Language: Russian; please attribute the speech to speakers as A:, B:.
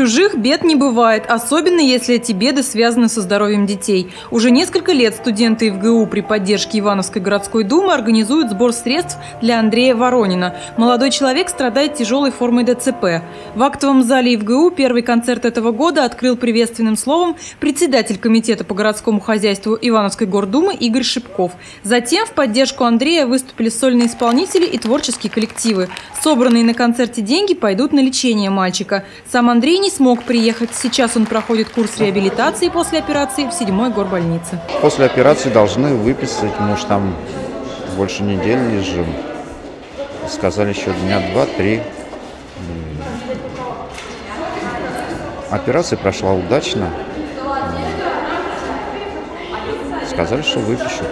A: Чужих бед не бывает, особенно если эти беды связаны со здоровьем детей. Уже несколько лет студенты ИВГУ при поддержке Ивановской городской думы организуют сбор средств для Андрея Воронина. Молодой человек страдает тяжелой формой ДЦП. В актовом зале ИВГУ первый концерт этого года открыл приветственным словом председатель комитета по городскому хозяйству Ивановской гордумы Игорь Шипков. Затем в поддержку Андрея выступили сольные исполнители и творческие коллективы. Собранные на концерте деньги пойдут на лечение мальчика. Сам Андрей не смог приехать. Сейчас он проходит курс реабилитации после операции в седьмой горбольнице.
B: После операции должны выписать, может, там больше недели лежим. Сказали еще дня два-три. Операция прошла удачно. Сказали, что выпишут.